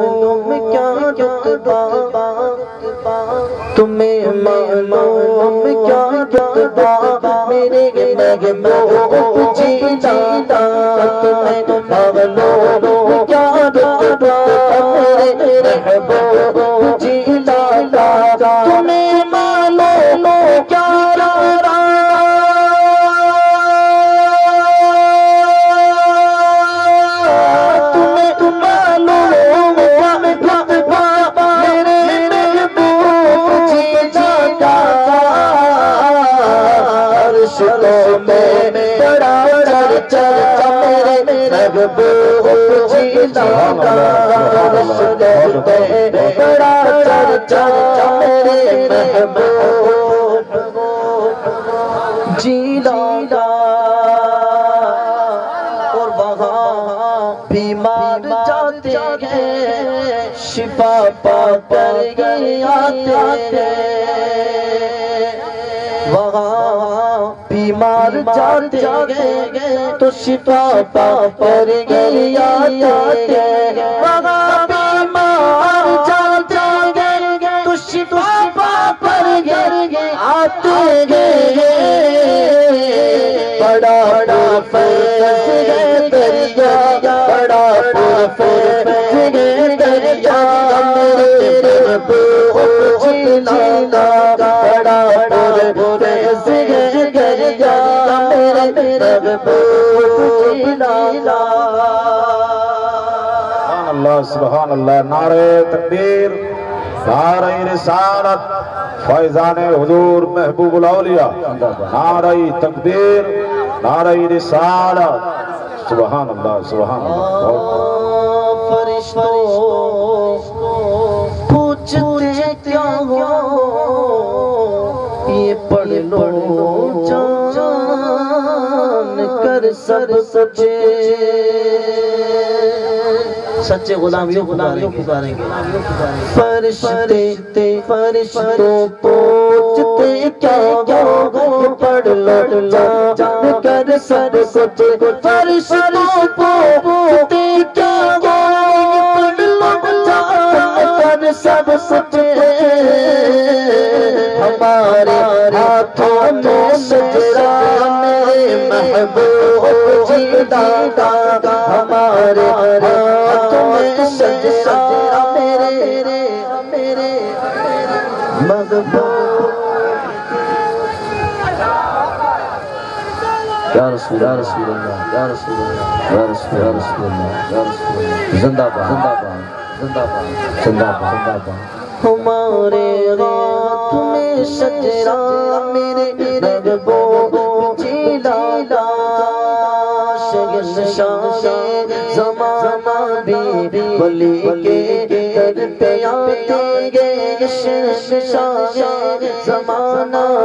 में क्या रुतबा तुम्हें मालूम क्या रुतबा मेरे महबूब जी दादा तुम्हें में बड़ा चर्चा मेरे महबूब जी दादा अर्शों में बड़ा चर्चा मेरे महबूब जी दादा और वहाँ बीमार जाते हैं, शिफा पा आते वहाँ बीमार जाते गए तो शिफा पा पर ये आते हैं। वहाँ बीमार जाते गए तो शिफा पा पर ये आते गए बड़ा बड़ा है अल्लाह नारे तकबीर, नारे रिसालत, फैजान हुजूर महबूबुल औलिया। नारे तकबीर, नारे रिसालत। अल्लाह फरिश्तों कर सब सचे सच्चे गुलामियों गुलामियों पुकारेंगे फरिश्ते फरिश्तों पूछते, क्या हो ये पढ़ लो। जान कर सब सचे फरिश्तों पूछते, क्या ये पढ़ लो। जान कर सब सचे हमारे हाथों में महबूब जी दादा हमारे हाथों में सजरा मेरे मेरे महबूब या रसूल या रसूल अल्लाह समाना बे ब्ली बले घर ते आशा ज़माना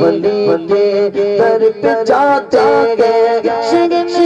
ब्ली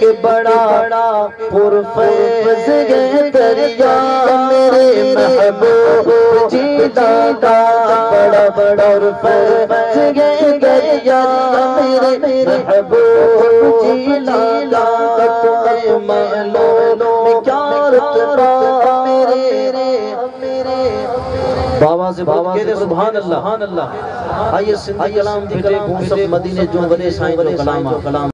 क्योंकि बड़ा गए दरिया मेरे महबूब जी दादा बड़ा बड़ा पुरफैज गए दरिया मेरे महबूब जी लाला तुम्हें मालूम क्या रुतबा मेरे मेरे बाबा से बाबा से सुभान अल्लाह। सुभान अल्लाह। आइए सिंधी कलाम बेटे मदीने जो वले साईं कलाम। कलाम